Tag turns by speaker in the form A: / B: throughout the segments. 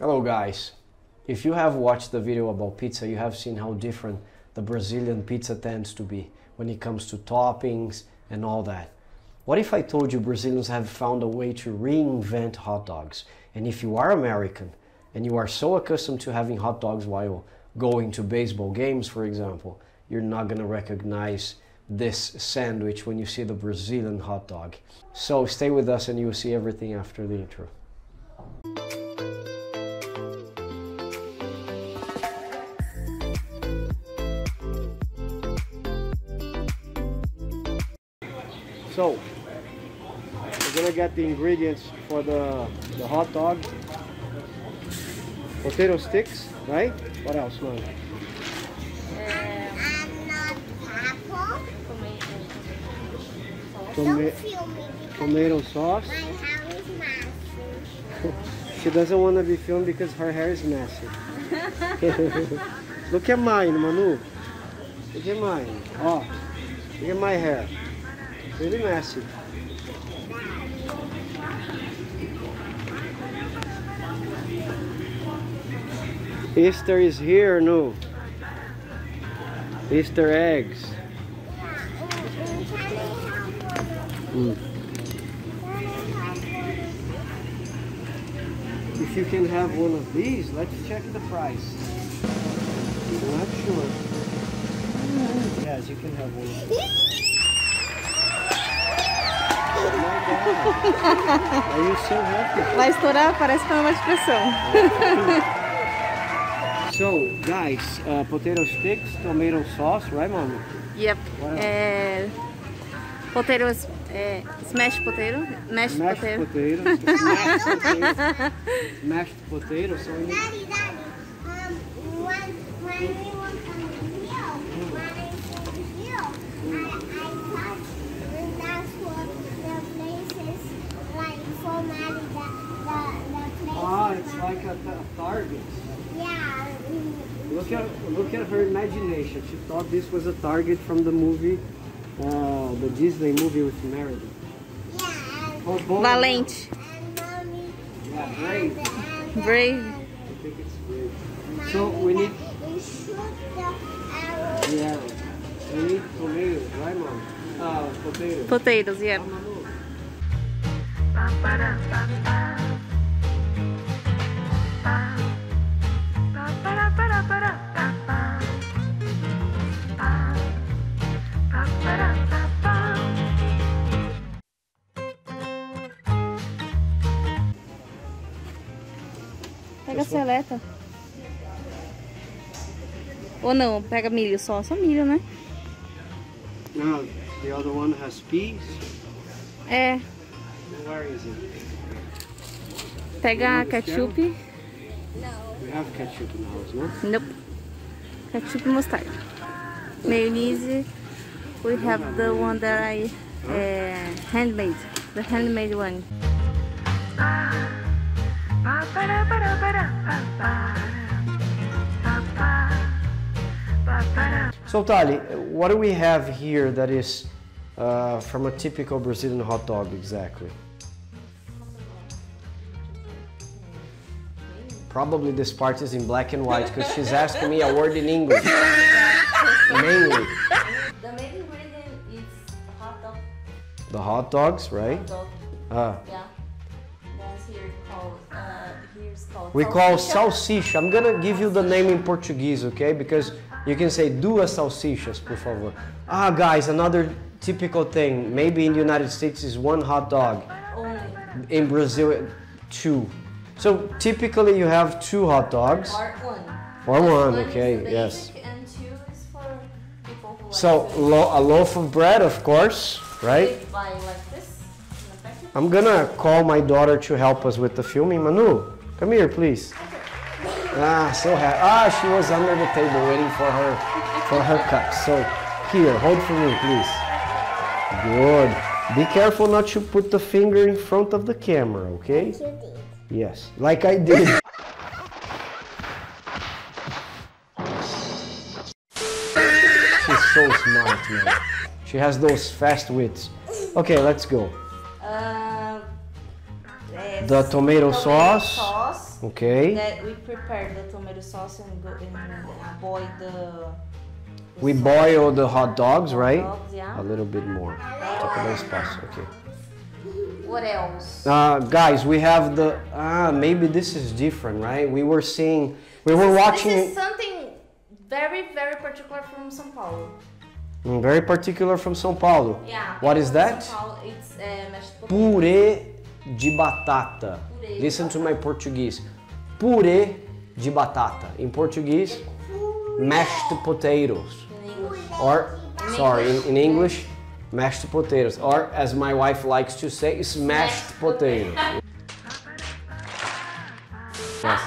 A: Hello guys. If you have watched the video about pizza, you have seen how different the Brazilian pizza tends to be when it comes to toppings and all that. What if I told you Brazilians have found a way to reinvent hot dogs? And if you are American and you are so accustomed to having hot dogs while going to baseball games, for example, you're not going to recognize this sandwich when you see the Brazilian hot dog. So stay with us and you'll see everything after the intro. So, we're gonna get the ingredients for the, the hot dog. Potato sticks, right? What else, man?
B: I'm not apple.
A: Toma-
B: Don't feel me because
A: Tomato sauce.
B: my hair is messy.
A: She doesn't want to be filmed because her hair is messy. Look at mine, Manu. Look at mine. Oh, look at my hair. Really messy. Easter is here, no? Easter eggs. Mm. If you can have one of these, let's check the price. I'm not sure. Yes, you can have one Are you so happy?
C: Vai estourar, parece panela de pressão.
A: So, guys, uh, potato sticks, tomato sauce, right, mama?
C: Yep. É, potatoes, é, smash potato, mashed,
A: Mashed
C: potato.
A: potatoes. mashed potatoes. Mashed potatoes. So we need
B: Daddy, Daddy, um, when, when we were coming here, when I came here, I, I thought that's what the places like for Maddie, the, the, the places.
A: Ah, it's like a, a target.
B: Yeah.
A: Look at look at her imagination. She thought this was a target from the movie, uh, the Disney movie with Meredith.
B: Yeah,
A: Oh.
C: Valente.
B: and mommy.
A: Yeah, brave.
B: And,
C: Brave.
A: I think it's brave. So we need
B: We shoot the arrow.
A: the arrow. We need tomatoes, right, mom? Uh, potatoes.
C: Potatoes, yeah. Pega a seleta. Ou não, pega milho só, só milho, né?
A: No, the other one has peas.
C: É,
A: Where is it?
C: Pega ketchup.
A: We have ketchup in the house, no?
C: Nope. Ketchup mostarda. Mayonnaise. We have the one that I uh, handmade. The handmade one.
A: So Tali, what do we have here that is uh, from a typical Brazilian hot dog exactly? Probably this part is in black and white because she's asking me a word in English. Mainly.
C: The main ingredient is hot dog.
A: The hot dogs, right?
C: dog.
A: Uh,
C: Yeah. That's here called. Uh, here's called.
A: we call salsicha. I'm gonna give you the name in Portuguese, okay? Because you can say duas salsichas, por favor. Ah, guys, another typical thing. Maybe in the United States is one hot dog.
C: Only.
A: In Brazil, two. So typically you have two hot dogs.
C: Part one.
A: Or one,
C: is
A: okay,
C: the
A: yes.
C: basic And two is for people who
A: So
C: like
A: lo- a loaf of bread, of course, right?
C: like this in the packet.
A: I'm gonna call my daughter to help us with the filming. Manu, come here, please. Ah, so happy. Ah, she was under the table waiting for her for her cup. So here, hold for me, please. Good. Be careful not to put the finger in front of the camera, okay? Yes, like I did. She's so smart, man. She has those fast wits. Okay, let's go.
C: Uh,
A: The tomato sauce.
C: sauce.
A: Okay.
C: that we prepare the tomato sauce and go and boil the. the
A: We
C: sauce.
A: boil the hot dogs,
C: Hot
A: right?
C: dogs, yeah.
A: A little bit more. Toca mais espaço, okay.
C: What else?
A: Uh, guys, we have the ah maybe this is different, right? We were seeing we were watching
C: This is something very very particular from São Paulo.
A: mm, very particular from São Paulo.
C: Yeah.
A: What is that?
C: São Paulo, it's uh.
A: Purê de batata.
C: Purê de
A: Listen to my Portuguese. Purê de batata. In Portuguese, mashed potatoes.
C: in English.
A: Or sorry, in, in English, mashed potatoes. Or as my wife likes to say, smashed potatoes. Yes.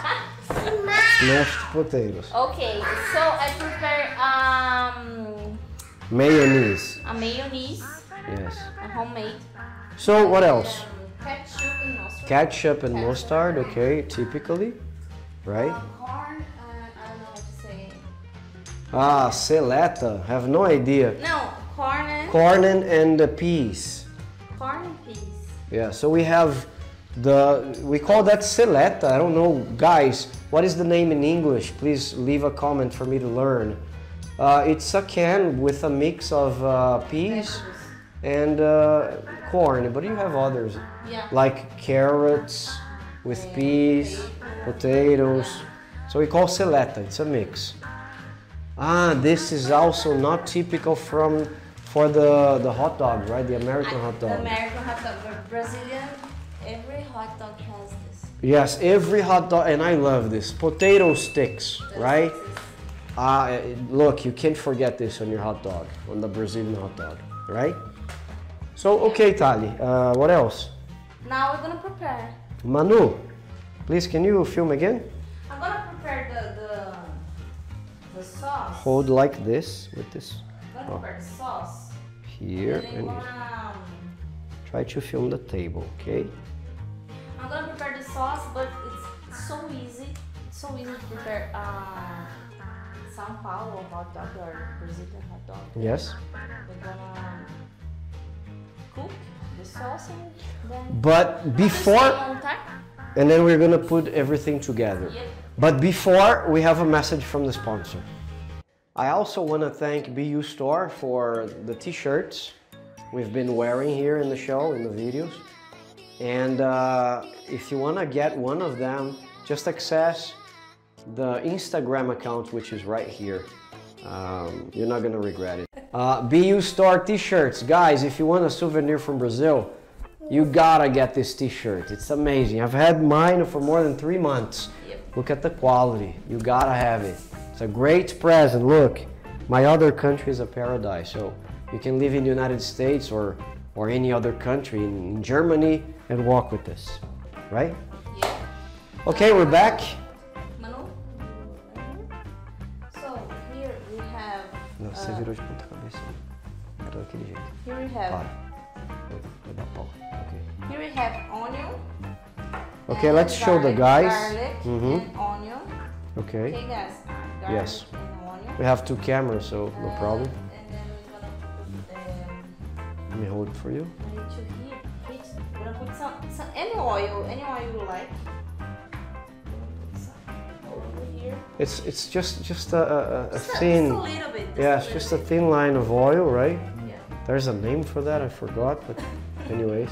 A: Smashed potatoes.
C: Okay, so I prepare um
A: Mayonnaise.
C: a mayonnaise,
A: Yes.
C: a homemade.
A: So what else?
C: Ketchup and mustard.
A: Ketchup and mustard, okay, typically, right?
C: Um, corn, uh, I don't know what to say.
A: Ah, seleta, have no idea.
C: No, corn and
A: Corn and, and the peas.
C: corn and peas.
A: Yeah, so we have the, we call that seleta. I don't know, guys, what is the name in English? Please leave a comment for me to learn. Uh, it's a can with a mix of uh, peas and uh, corn, but you have others
C: Yeah.
A: like carrots with peas, potatoes. So we call seleta. It's a mix. Ah, this is also not typical from for the the hot dog, right? The American hot dog. The.
C: American hot dog, but Brazilian, every hot dog has this.
A: Yes, every hot dog, and I love this potato sticks, right? Ah, look, you can't forget this on your hot dog, on the Brazilian hot dog, right? So okay, Tali. Uh, what else?
C: Now we're gonna prepare.
A: Manu, please, can you film again?
C: I'm gonna prepare the the, the sauce.
A: Hold like this with this
C: I'm gonna prepare the sauce.
A: here
C: and then
A: try to film the table, okay?
C: I'm gonna prepare the sauce, but it's so easy. It's so easy to prepare uh, São Paulo hot dog or Brazilian hot dog.
A: Yes.
C: We're gonna cook the sauce and then
A: But before, and then we're gonna put everything together.
C: Yep.
A: But before, we have a message from the sponsor. I also want to thank BU Store for the t-shirts we've been wearing here in the show, in the videos. And uh, if you want to get one of them, just access the Instagram account, which is right here. Um, you're not gonna regret it. Uh, BU Store t-shirts, guys. If you want a souvenir from Brazil, you gotta get this t-shirt. It's amazing. I've had mine for more than three months.
C: Yep.
A: Look at the quality. You gotta have it. It's a great present. Look, my other country is a paradise. So you can live in the United States or or any other country in, Germany and walk with this, right?
C: Yeah.
A: Okay, we're back.
C: Manu? So here we have.
A: Não, você virou de ponta cabeça. Era daquele jeito.
C: here we have.
A: Para. Vai, dar pau. Okay.
C: Here we have onion.
A: Okay, let's show the guys.
C: Garlic
A: Mhm.
C: and onion.
A: Okay.
C: Okay, guys.
A: Yes. We have two cameras, so no problem.
C: And then we're gonna put.
A: Let me hold it for you.
C: I need to heat. heat. We're gonna put some, some any oil, any oil you like. Put some over here.
A: It's it's just just a, a, a- thin.
C: Just a little bit. just
A: Yeah, it's just a thin line of oil, right?
C: Yeah.
A: There's a name for that, I forgot, but anyways.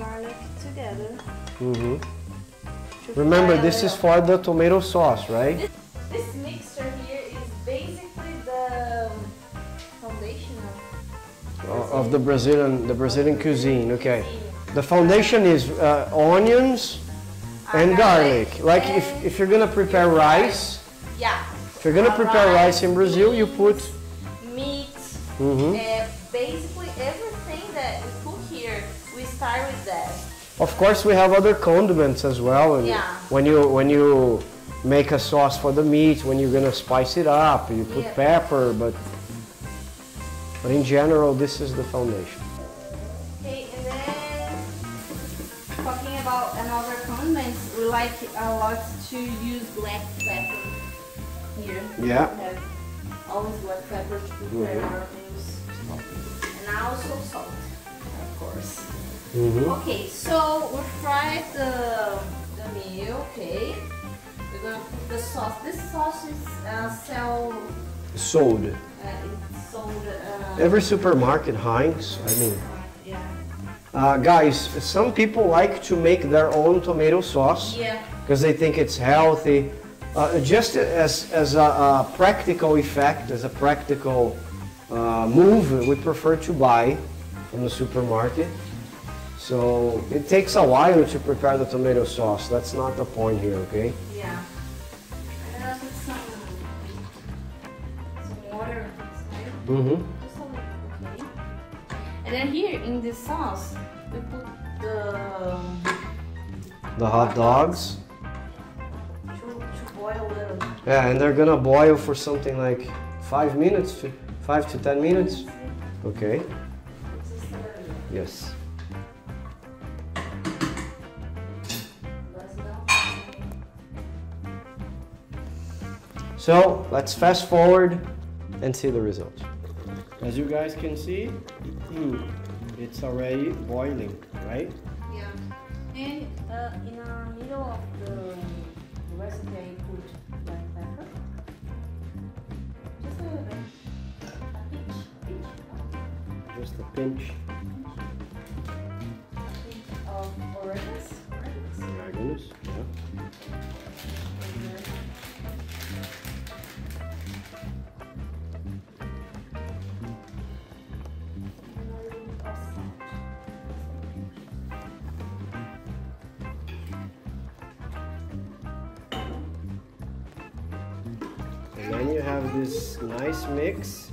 C: Garlic together.
A: hmm
C: to
A: Remember, this is for the tomato sauce, right?
C: This, this mixture here is basically the foundation of,
A: O- Of the Brazilian the Brazilian cuisine. Okay. The foundation is uh, onions and garlic. Like if,
C: and
A: if you're gonna prepare rice,
C: Yeah.
A: if you're gonna prepare rice in Brazil, you put.
C: meat.
A: Mhm.
C: Uh,
A: Of course, we have other condiments as well.
C: Yeah.
A: When you when you make a sauce for the meat, when you're gonna spice it up, you put
C: Yeah.
A: pepper, but but in general, this is the foundation.
C: Okay, and then talking about another condiments, we like a lot to use black pepper here.
A: Yeah.
C: We have always black pepper to prepare
A: Mhm.
C: our meals. And also salt. First.
A: Mm-hmm.
C: Okay, so we fried the the meal. Okay, we're gonna put the sauce. This sauce is uh, sell.
A: Sold.
C: Uh, it's sold. Uh,
A: Every supermarket, Heinz. I mean,
C: yeah.
A: uh, guys, some people like to make their own tomato sauce
C: Yeah.
A: because they think it's healthy. Uh, just as, as a, a practical effect, as a practical uh, move, we prefer to buy from the supermarket. So it takes a while to prepare the tomato sauce. That's not the point here, okay?
C: Yeah. I'm gonna put some some water inside.
A: Mm-hmm.
C: Just a little, okay. And then here in this sauce, we put the
A: The hot dogs.
C: to, to boil a little.
A: Yeah, and they're gonna boil for something like five minutes, to, five to ten minutes. Okay. Yes. So let's fast forward and see the results. As you guys can see, mm, it's already boiling, right?
C: Yeah. And uh, in the middle of the recipe, I put black pepper. Just a little bit. A pinch, pinch,
A: Just a pinch.
C: a pinch of oregano. Oregano.
A: Yeah. This nice mix.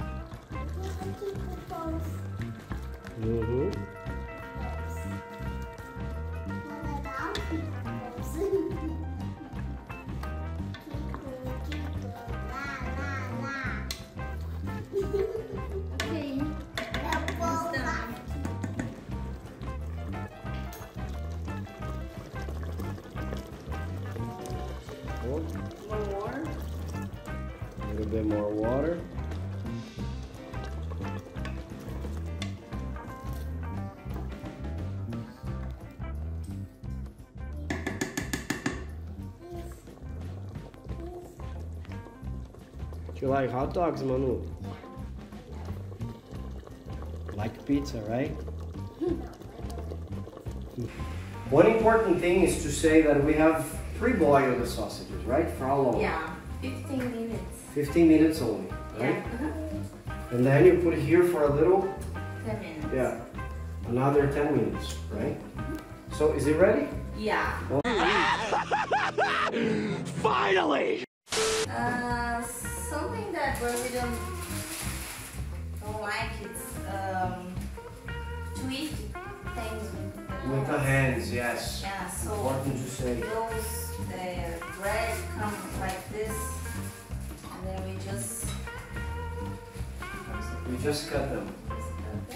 A: Do you like hot dogs, Manu? Like pizza, right? Hmm. One important thing is to say that we have pre-boiled the sausages, right? For how long?
C: Yeah. 15 minutes.
A: 15 minutes only, right?
C: Yeah.
A: And then you put it here for a little,
C: 10 minutes.
A: yeah, another 10 minutes, right? So is it ready?
C: Yeah.
D: Finally!
C: Something that Brazilian don't like is um, twist things with
A: With the hands, yes.
C: Yeah, so
A: Important to say.
C: those the bread come like this, and then we just.
A: We just cut them.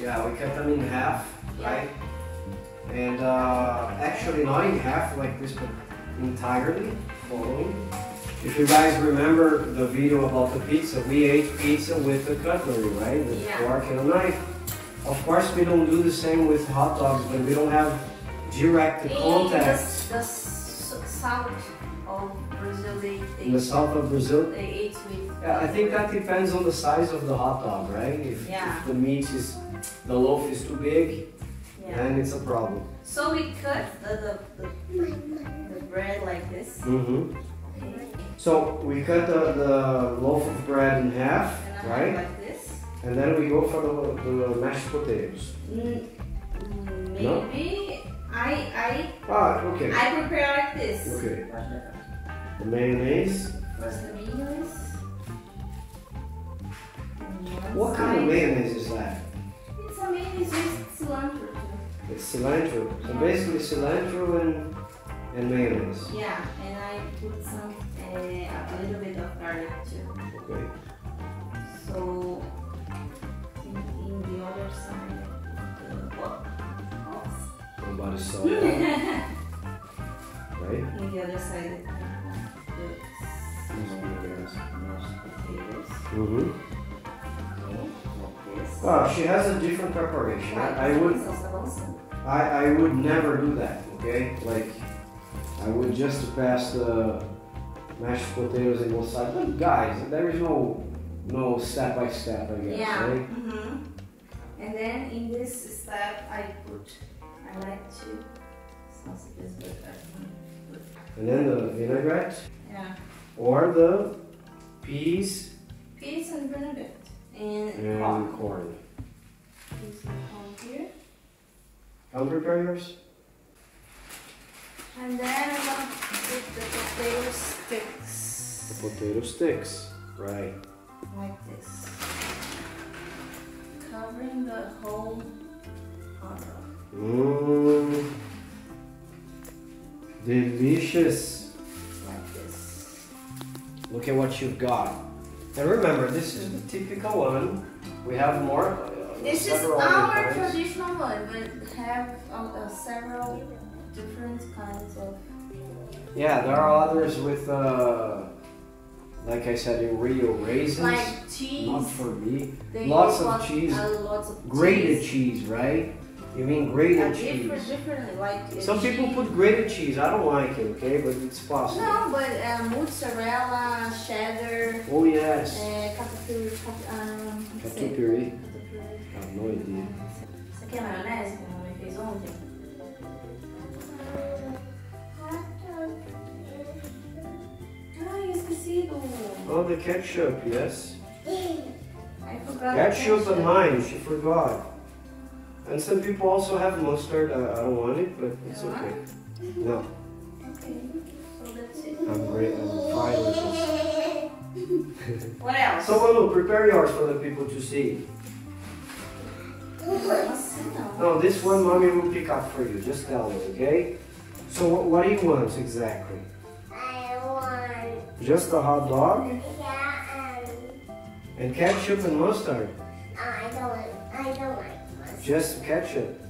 A: Yeah, we cut them in half, right? And uh, actually not in half like this, but entirely following. If you guys remember the video about the pizza, we ate pizza with a cutlery, right? With
C: Yeah.
A: fork and a knife. Of course, we don't do the same with hot dogs, but we don't have direct
C: And
A: contact.
C: the, the south of Brazil, they,
A: In the south of Brazil,
C: they eat with.
A: Yeah, I think that depends on the size of the hot dog, right? If,
C: Yeah.
A: if the meat is, the loaf is too big,
C: Yeah.
A: then it's a problem.
C: So we cut the, the, the, the bread like this.
A: Mm-hmm. So we cut the, the loaf of bread in half,
C: And
A: right?
C: like this.
A: And then we go for the, the mashed potatoes.
C: Mm, mm,
A: No?
C: maybe I
A: Ah, okay.
C: I I prepare like this.
A: Okay. The mayonnaise.
C: First the mayonnaise.
A: What kind of mayonnaise is that?
C: It's a mayonnaise with cilantro.
A: It's cilantro. So basically cilantro and, and mayonnaise.
C: Yeah, and I put some a little bit of garlic too.
A: Okay.
C: So in, in the other side, the, oh, oops.
A: Nobody saw that. right?
C: in the other side, the
A: mayonnaise.
C: potatoes.
A: Mm-hmm. Well, she has a different preparation. I, I would I, I would never do that, okay? Like, I would just pass the mashed potatoes and both sides. But guys, there is no no step by step, I guess,
C: Yeah.
A: right?
C: hmm And then in this step, I put, I like to, good. I think.
A: And then the vinaigrette
C: Yeah.
A: or the peas
C: Peas and vinaigrette. And
A: and
C: corn.
A: corn.
C: Peas and corn here.
A: To prepare yours?
C: And then I'm gonna put the potato sticks.
A: The potato sticks. Right.
C: like this. Covering the whole hot dog.
A: Mmm. Delicious.
C: Like this.
A: Look at what you've got. And remember, this is the typical one. We have more. uh,
C: This is our traditional one, but have uh, uh, several different kinds of.
A: Yeah, there are others with, uh, like I said, in Rio raisins.
C: Like cheese.
A: Not for me.
C: They
A: Lots of
C: lot-
A: cheese.
C: uh, lots of
A: Grated
C: cheese.
A: cheese, right? You mean grated
C: different,
A: cheese?
C: different, like. uh,
A: Some people put grated cheese. I don't like it, okay, but it's possible.
C: No, but uh, mozzarella, cheddar,
A: Oh yes.
C: uh, catupiry, um, não.
A: Catupiry.
C: Catupiry.
A: I have no idea.
C: Isso aqui é maionese a mamãe fez ontem?
A: Oh, the ketchup, yes.
C: I forgot.
A: Ketchup and mine, she forgot. And some people also have mustard. I, I don't want it, but it's okay. No,
C: Okay, so that's it.
A: I'm great. I'm fine with this.
C: What else?
A: So, Manu, prepare yours for the people to see. No, this one mommy will pick up for you. Just tell me, okay? So, what, what do you want exactly?
B: I want,
A: Just a hot dog
B: yeah, and
A: and ketchup and mustard.
B: Uh, I don't, I don't like mustard.
A: Just ketchup.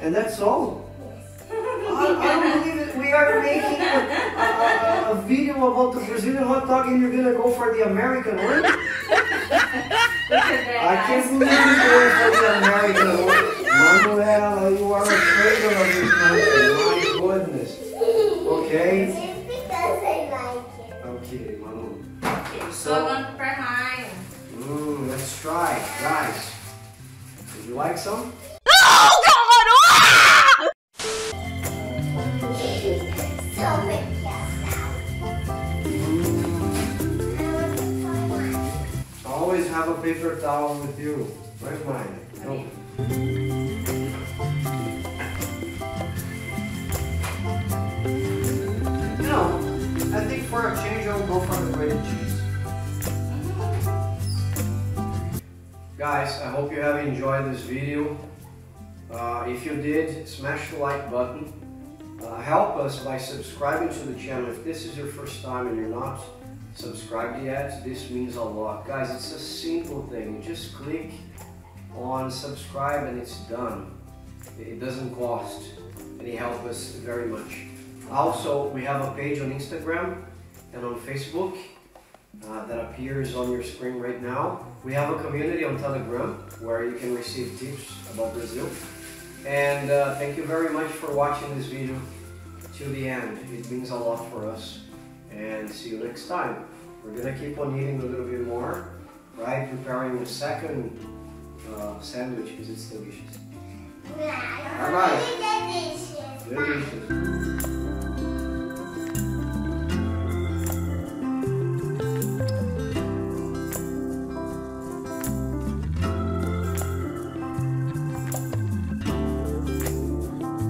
A: And that's all.
B: Yes.
A: I, I don't believe it. We are making a, a, a video about the Brazilian hot dog and you're gonna go for the American one?
C: Look at that,
A: I can't believe you're going for the American grated cheese. Guys, I hope you have enjoyed this video. Uh, if you did, smash the like button. Uh, help us by subscribing to the channel. If this is your first time and you're not subscribed yet, this means a lot. Guys, it's a simple thing. You just click on subscribe and it's done. It doesn't cost it helps us very much. Also, we have a page on Instagram and on Facebook uh, that appears on your screen right now. We have a community on Telegram where you can receive tips about Brazil. And uh, thank you very much for watching this video to the end. It means a lot for us. And see you next time. We're gonna keep on eating a little bit more, right? Preparing the second uh, sandwich because it's delicious.
B: Delicious.
A: Delicious.